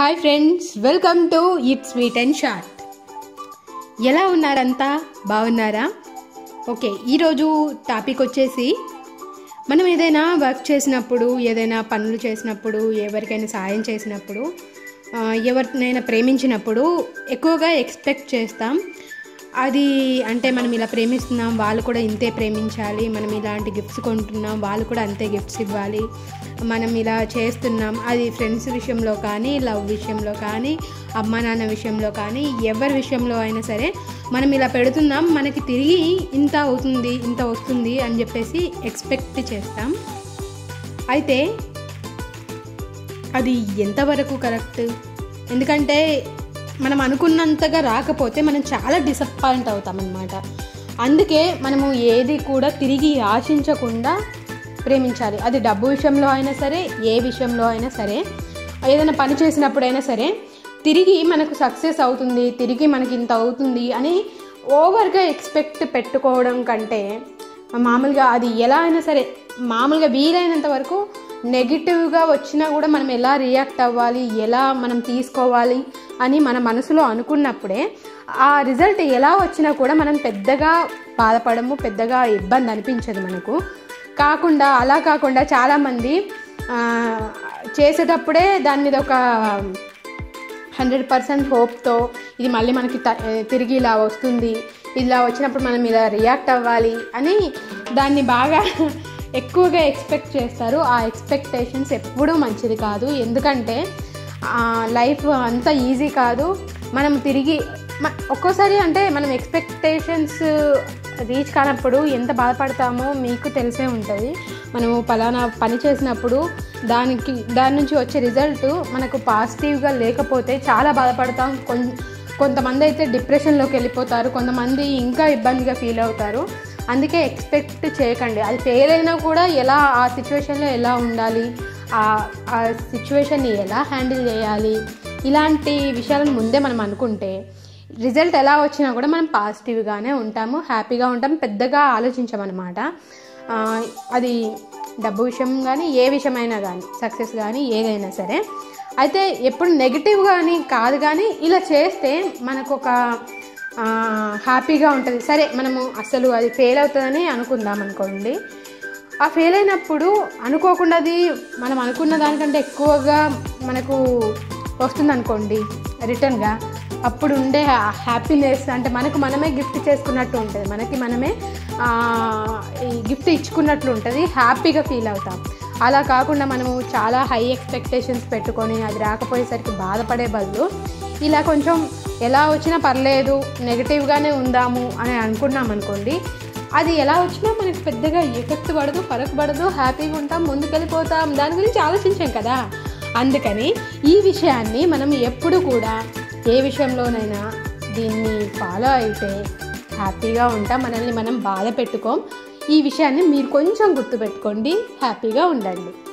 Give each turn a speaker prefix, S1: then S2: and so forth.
S1: Hi friends welcome to it sweet and short ఎలా ఉన్నారంతా? బాగున్నారా? ఓకే ఈరోజు టాపిక్ వచ్చేసి మనం ఏదైనా వర్క్ చేసినప్పుడు ఏదైనా పనులు చేసినప్పుడు ఎవరికైనా సాయం చేసినప్పుడు ఎవరినైనా ప్రేమించినప్పుడు ఎక్కువగా ఎక్స్పెక్ట్ చేస్తాం. అది అంటే మనం ఇలా ప్రేమిస్తున్నాం వాళ్ళు కూడా ఇంతే ప్రేమించాలి మనం ఇలాంటి గిఫ్ట్స్ కొంటున్నాం వాళ్ళు కూడా అంతే గిఫ్ట్స్ ఇవ్వాలి మనం ఇలా చేస్తున్నాం. అది ఫ్రెండ్స్ విషయంలో కానీ లవ్ విషయంలో కానీ అమ్మా నాన్న విషయంలో కానీ ఎవరి విషయంలో అయినా సరే మనం ఇలా పెడుతున్నాం మనకి తిరిగి ఇంత అవుతుంది ఇంత వస్తుంది అని చెప్పేసి ఎక్స్పెక్ట్ చేస్తాం. అయితే అది ఎంతవరకు కరెక్ట్ ఎందుకంటే మనం అనుకున్నంతగా రాకపోతే మనం చాలా డిసప్పాయింట్ అవుతామన్నమాట. అందుకే మనము ఏది కూడా తిరిగి ఆశించకుండా ప్రేమించాలి. అది డబ్బు విషయంలో అయినా సరే ఏ విషయంలో అయినా సరే ఏదైనా పని చేసినప్పుడైనా సరే తిరిగి మనకు సక్సెస్ అవుతుంది తిరిగి మనకి ఇంత అవుతుంది అని ఓవర్గా ఎక్స్పెక్ట్ పెట్టుకోవడం కంటే మామూలుగా అది ఎలా అయినా సరే మామూలుగా వీలైనంత వరకు నెగిటివ్గా వచ్చినా కూడా మనం ఎలా రియాక్ట్ అవ్వాలి ఎలా మనం తీసుకోవాలి అని మన మనసులో అనుకున్నప్పుడే ఆ రిజల్ట్ ఎలా వచ్చినా కూడా మనం పెద్దగా బాధపడము పెద్దగా ఇబ్బంది అనిపించదు మనకు. కాకుండా అలా కాకుండా చాలామంది చేసేటప్పుడే దాని మీద ఒక హండ్రెడ్ పర్సెంట్ హోప్తో ఇది మళ్ళీ మనకి తిరిగి ఇలా వస్తుంది ఇలా వచ్చినప్పుడు మనం ఇలా రియాక్ట్ అవ్వాలి అని దాన్ని బాగా ఎక్కువగా ఎక్స్పెక్ట్ చేస్తారు. ఆ ఎక్స్పెక్టేషన్స్ ఎప్పుడూ మంచిది కాదు. ఎందుకంటే లైఫ్ అంత ఈజీ కాదు. మనం తిరిగి మ- ఒక్కోసారి అంటే మనం ఎక్స్పెక్టేషన్స్ రీచ్ కానప్పుడు ఎంత బాధపడతామో మీకు తెలిసే ఉంటుంది. మనము పలానా పని చేసినప్పుడు దానికి దాని నుంచి వచ్చే రిజల్ట్ మనకు పాజిటివ్గా లేకపోతే చాలా బాధపడతాం. కొం కొంతమంది అయితే డిప్రెషన్లోకి వెళ్ళిపోతారు. కొంతమంది ఇంకా ఇబ్బందిగా ఫీల్ అవుతారు. అందుకే ఎక్స్పెక్ట్ చేయకండి. అది ఫెయిల్ అయినా కూడా ఎలా ఆ సిచ్యువేషన్లో ఎలా ఉండాలి ఆ ఆ సిచ్యువేషన్ని ఎలా హ్యాండిల్ చేయాలి ఇలాంటి విషయాలను ముందే మనం అనుకుంటే రిజల్ట్ ఎలా వచ్చినా కూడా మనం పాజిటివ్గానే ఉంటాము హ్యాపీగా ఉంటాం పెద్దగా ఆలోచించమన్నమాట. అది డబ్బు విషయం కానీ ఏ విషయమైనా కానీ సక్సెస్ కానీ ఏదైనా సరే. అయితే ఎప్పుడు నెగిటివ్ కానీ కాదు కానీ ఇలా చేస్తే మనకు ఒక హ్యాపీగా ఉంటుంది. సరే మనము అసలు అది ఫెయిల్ అవుతుందని అనుకుందాం అనుకోండి. ఆ ఫెయిల్ అయినప్పుడు అనుకోకుండా అది మనం అనుకున్న దానికంటే ఎక్కువగా మనకు వస్తుంది అనుకోండి రిటర్న్గా అప్పుడు ఉండే హ్యాపీనెస్ అంటే మనకు మనమే గిఫ్ట్ చేసుకున్నట్టు ఉంటుంది. మనకి మనమే ఈ గిఫ్ట్ ఇచ్చుకున్నట్లు ఉంటుంది. హ్యాపీగా ఫీల్ అవుతాం. అలా కాకుండా మనము చాలా హై ఎక్స్పెక్టేషన్స్ పెట్టుకొని అది రాకపోయేసరికి బాధపడే బదులు ఇలా కొంచెం ఎలా వచ్చినా పర్లేదు నెగిటివ్గానే ఉందాము అని అనుకున్నాం అనుకోండి అది ఎలా వచ్చినా మనకి పెద్దగా ఎఫెక్ట్ పడదు ఫరక్ పడదు హ్యాపీగా ఉంటాం ముందుకెళ్ళిపోతాం దాని గురించి ఆలోచించాం కదా. అందుకని ఈ విషయాన్ని మనం ఎప్పుడు కూడా ఏ విషయంలోనైనా దీన్ని ఫాలో అయితే హ్యాపీగా ఉంటాం మనల్ని మనం బాధ పెట్టుకోం. ఈ విషయాన్ని మీరు కొంచెం గుర్తుపెట్టుకోండి హ్యాపీగా ఉండండి.